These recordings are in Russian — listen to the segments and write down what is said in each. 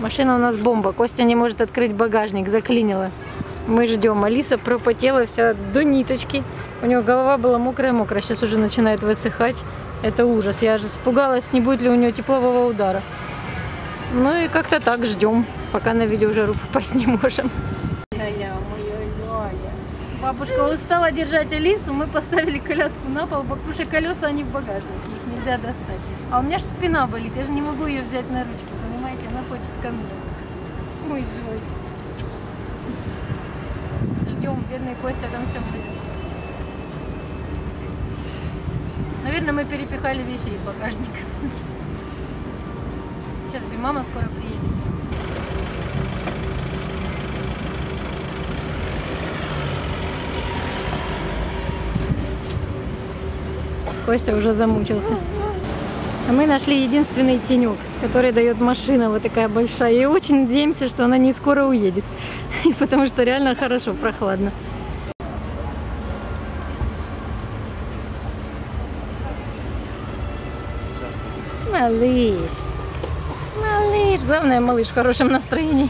Машина у нас бомба. Костя не может открыть багажник, заклинила. Мы ждем. Алиса пропотела вся до ниточки. У нее голова была мокрая-мокрая. Сейчас уже начинает высыхать. Это ужас. Я же испугалась, не будет ли у нее теплового удара. Ну и как-то так ждем, пока на видеожару попасть не можем. Бабушка устала держать Алису, мы поставили коляску на пол, потому что колеса они в багажнике, их нельзя достать. А у меня же спина болит, я же не могу ее взять на ручки, она хочет ко мне. Ой, злой. Ждем, бедный Костя там все возится. Наверное, мы перепихали вещи в багажник. Сейчас бы мама скоро приедет. Костя уже замучился. А мы нашли единственный тенек, который дает машина вот такая большая. И очень надеемся, что она не скоро уедет. Потому что реально хорошо, прохладно. Малыш. Малыш. Главное, малыш в хорошем настроении.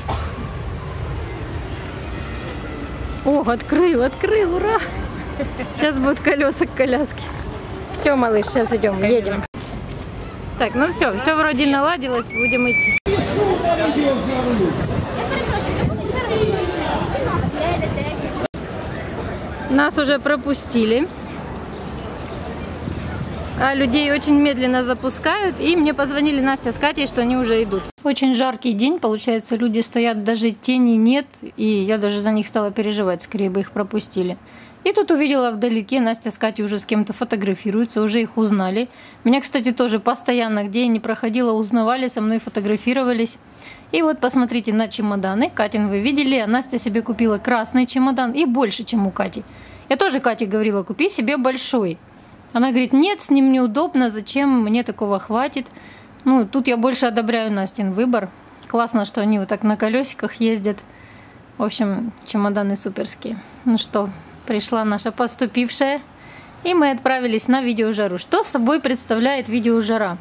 О, открыл, открыл, ура! Сейчас будут колеса к коляске. Все, малыш, сейчас идем, едем. Так, ну все, все вроде наладилось, будем идти. Нас уже пропустили. А людей очень медленно запускают. И мне позвонили Настя с Катей, что они уже идут. Очень жаркий день, получается, люди стоят, даже тени нет. И я даже за них стала переживать, скорее бы их пропустили. И тут увидела вдалеке, Настя с Катей уже с кем-то фотографируются, уже их узнали. Меня, кстати, тоже постоянно, где я не проходила, узнавали, со мной фотографировались. И вот посмотрите на чемоданы. Катин вы видели, а Настя себе купила красный чемодан и больше, чем у Кати. Я тоже Кате говорила, купи себе большой. Она говорит, нет, с ним неудобно, зачем, мне такого хватит. Ну, тут я больше одобряю Настин выбор. Классно, что они вот так на колесиках ездят. В общем, чемоданы суперские. Ну что, пришла наша поступившая. И мы отправились на видеожару. Что собой представляет видеожара?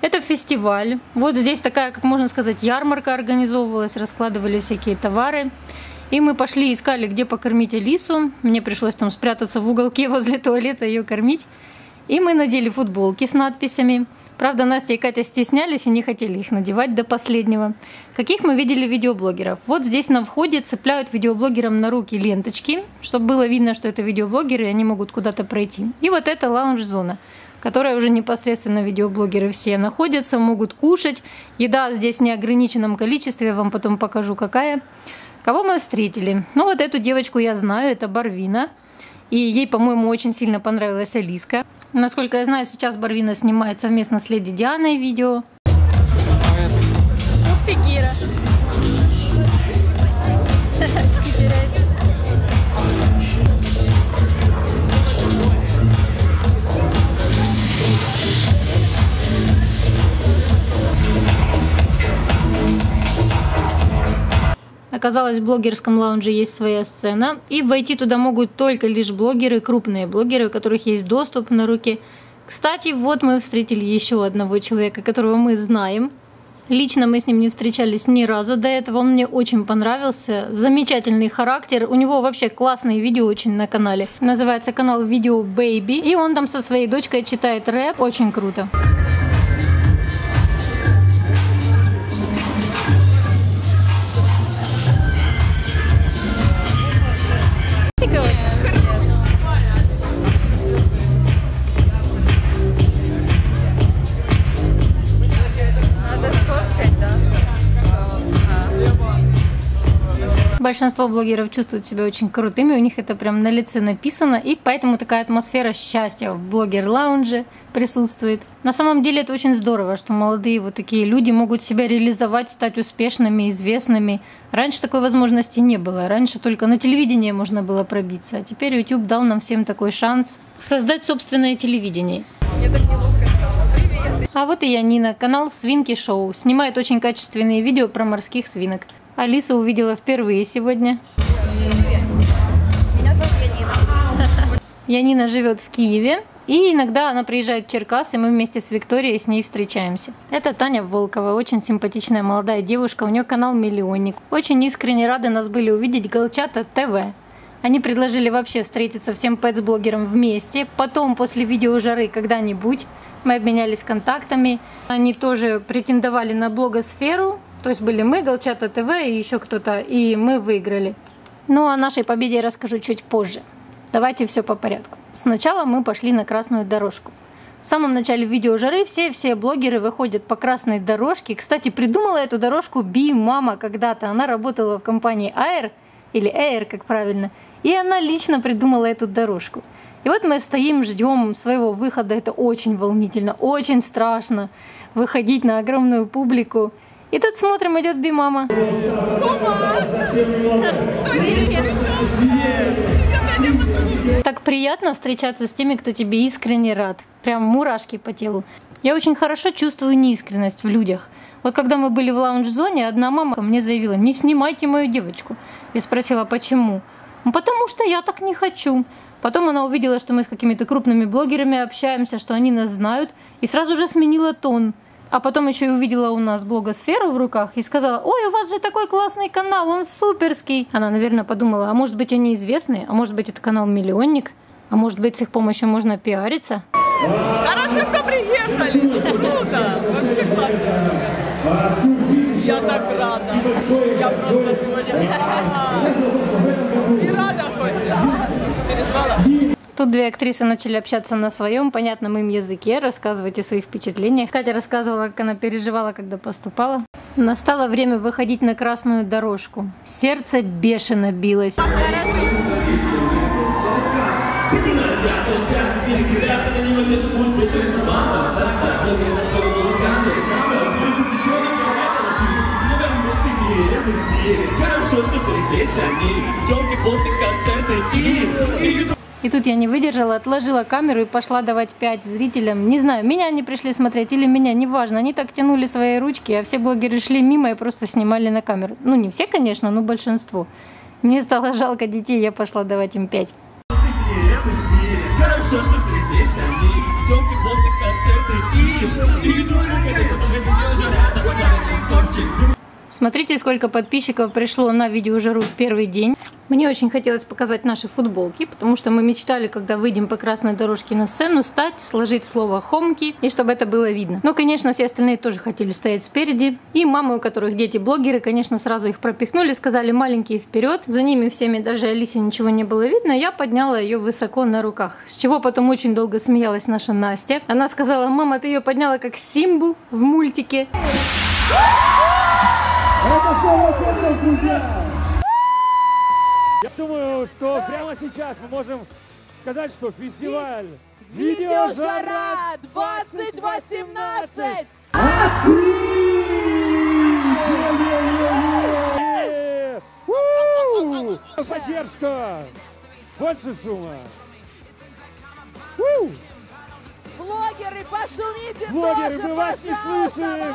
Это фестиваль. Вот здесь такая, как можно сказать, ярмарка организовывалась, раскладывали всякие товары. И мы пошли, искали, где покормить Алису. Мне пришлось там спрятаться в уголке возле туалета, ее кормить. И мы надели футболки с надписями. Правда, Настя и Катя стеснялись и не хотели их надевать до последнего. Каких мы видели видеоблогеров? Вот здесь на входе цепляют видеоблогерам на руки ленточки, чтобы было видно, что это видеоблогеры, и они могут куда-то пройти. И вот это лаунж-зона которая уже непосредственно видеоблогеры все находятся, могут кушать. Еда здесь в неограниченном количестве, я вам потом покажу какая. Кого мы встретили? Ну вот эту девочку я знаю, это Барвина. И ей, по-моему, очень сильно понравилась Алиска. Насколько я знаю, сейчас Барвина снимает совместно с Леди Дианой видео. Упси, Кира. Оказалось, в блогерском лаунже есть своя сцена, и войти туда могут только лишь блогеры, крупные блогеры, у которых есть доступ на руки. Кстати, вот мы встретили еще одного человека, которого мы знаем. Лично мы с ним не встречались ни разу до этого, он мне очень понравился. Замечательный характер, у него вообще классные видео очень на канале. Называется канал Видео Baby, и он там со своей дочкой читает рэп, очень круто. Большинство блогеров чувствуют себя очень крутыми, у них это прям на лице написано, и поэтому такая атмосфера счастья в блогер-лаунже присутствует. На самом деле это очень здорово, что молодые вот такие люди могут себя реализовать, стать успешными, известными. Раньше такой возможности не было. Раньше только на телевидение можно было пробиться. А теперь YouTube дал нам всем такой шанс создать собственное телевидение. А вот и я, Нина, канал Свинки Шоу. Снимает очень качественные видео про морских свинок. Алису увидела впервые сегодня. Привет. Меня зовут Янина. Янина живет в Киеве И иногда она приезжает в Черкас, и мы вместе с Викторией с ней встречаемся. Это Таня Волкова, очень симпатичная молодая девушка, у нее канал «Миллионник». Очень искренне рады нас были увидеть Голчата ТВ. Они предложили вообще встретиться всем пэтс-блогерам вместе. Потом, после видео жары, когда-нибудь, мы обменялись контактами. Они тоже претендовали на блогосферу, то есть были мы, Голчата ТВ и еще кто-то, и мы выиграли. Ну, о нашей победе я расскажу чуть позже. Давайте все по порядку. Сначала мы пошли на красную дорожку. В самом начале видео жары все, все блогеры выходят по красной дорожке. Кстати, придумала эту дорожку Би Мама когда-то. Она работала в компании Air, или Air, как правильно. И она лично придумала эту дорожку. И вот мы стоим, ждем своего выхода. Это очень волнительно, очень страшно выходить на огромную публику. И тут смотрим, идет Би Мама. Так приятно встречаться с теми, кто тебе искренне рад. Прям мурашки по телу. Я очень хорошо чувствую неискренность в людях. Вот когда мы были в лаунж-зоне, одна мама мне заявила, не снимайте мою девочку. Я спросила, почему? «Ну, потому что я так не хочу. Потом она увидела, что мы с какими-то крупными блогерами общаемся, что они нас знают, и сразу же сменила тон. А потом еще и увидела у нас блогосферу в руках и сказала, ой, у вас же такой классный канал, он суперский. Она, наверное, подумала, а может быть они известные, а может быть это канал Миллионник, а может быть с их помощью можно пиариться. Хорошо, что приехали, ну круто, вообще классно. Я так рада, я просто сегодня и рада хоть, переживала. Тут две актрисы начали общаться на своем понятном им языке, рассказывать о своих впечатлениях. Катя рассказывала, как она переживала, когда поступала. Настало время выходить на красную дорожку. Сердце бешено билось. И тут я не выдержала, отложила камеру и пошла давать 5 зрителям. Не знаю, меня они пришли смотреть или меня, неважно. Они так тянули свои ручки, а все блогеры шли мимо и просто снимали на камеру. Ну, не все, конечно, но большинство. Мне стало жалко детей, я пошла давать им 5. Хорошо, что все здесь они Темки, плотных концерты и... И иду, конечно, тоже видео жара Пожарный тортик Смотрите, сколько подписчиков пришло на видеожару в первый день. Мне очень хотелось показать наши футболки, потому что мы мечтали, когда выйдем по красной дорожке на сцену, стать, сложить слово «хомки», и чтобы это было видно. Но, конечно, все остальные тоже хотели стоять спереди. И мамы, у которых дети блогеры, конечно, сразу их пропихнули, сказали «маленькие вперед». За ними всеми, даже Алисе ничего не было видно. Я подняла ее высоко на руках, с чего потом очень долго смеялась наша Настя. Она сказала «мама, ты ее подняла как Симбу в мультике». Это снова центр, друзья! Думаю, что прямо сейчас мы можем сказать, что фестиваль Видеожара 2018! Е-е-е-е! У! Поддержка! Больше сумма! Блогеры, пошумите Блогеры, тоже, мы вас не слышим!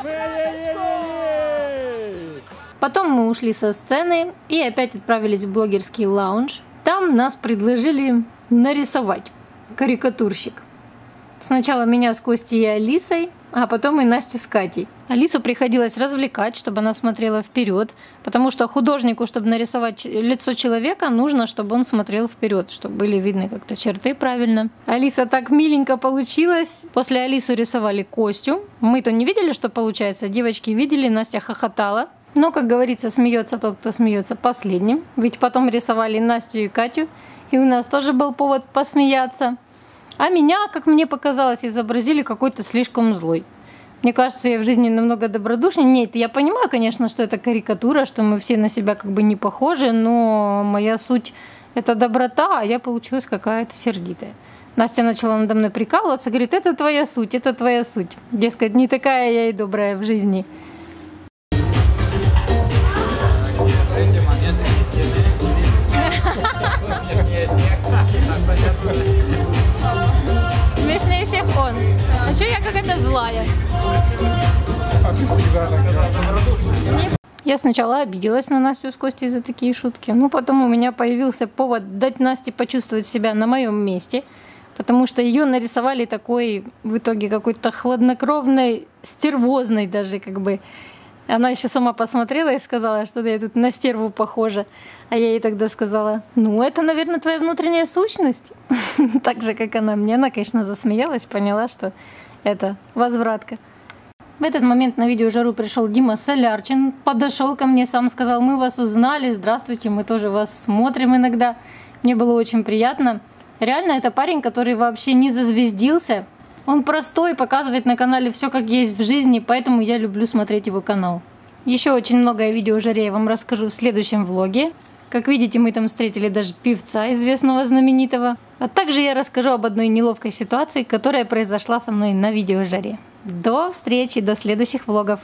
Потом мы ушли со сцены и опять отправились в блогерский лаунж. Там нас предложили нарисовать карикатурщик. Сначала меня с Костей и Алисой, а потом и Настю с Катей. Алису приходилось развлекать, чтобы она смотрела вперед, потому что художнику, чтобы нарисовать лицо человека, нужно, чтобы он смотрел вперед, чтобы были видны как-то черты правильно. Алиса так миленько получилась. После Алису рисовали Костю. Мы-то не видели, что получается. Девочки видели, Настя хохотала. Но, как говорится, смеется тот, кто смеется последним. Ведь потом рисовали Настю и Катю, и у нас тоже был повод посмеяться. А меня, как мне показалось, изобразили какой-то слишком злой. Мне кажется, я в жизни намного добродушнее. Нет, я понимаю, конечно, что это карикатура, что мы все на себя как бы не похожи, но моя суть – это доброта, а я получилась какая-то сердитая. Настя начала надо мной прикалываться, говорит, это твоя суть, это твоя суть. Дескать, не такая я и добрая в жизни. Смешнее всех он. А что я какая-то злая? Я сначала обиделась на Настю с Костей за такие шутки, но потом у меня появился повод дать Насте почувствовать себя на моем месте, потому что ее нарисовали такой в итоге какой-то хладнокровной, стервозной даже как бы. Она еще сама посмотрела и сказала, что я тут на стерву похожа. А я ей тогда сказала, ну, это, наверное, твоя внутренняя сущность. Так же, как она мне. Она, конечно, засмеялась, поняла, что это возвратка. В этот момент на видеожару пришел Дима Солярчин, подошел ко мне, сам сказал, мы вас узнали, здравствуйте, мы тоже вас смотрим иногда. Мне было очень приятно. Реально, это парень, который вообще не зазвездился. Он простой, показывает на канале все как есть в жизни, поэтому я люблю смотреть его канал. Еще очень много о видеожаре я вам расскажу в следующем влоге. Как видите, мы там встретили даже певца известного, знаменитого. А также я расскажу об одной неловкой ситуации, которая произошла со мной на видеожаре. До встречи, до следующих влогов.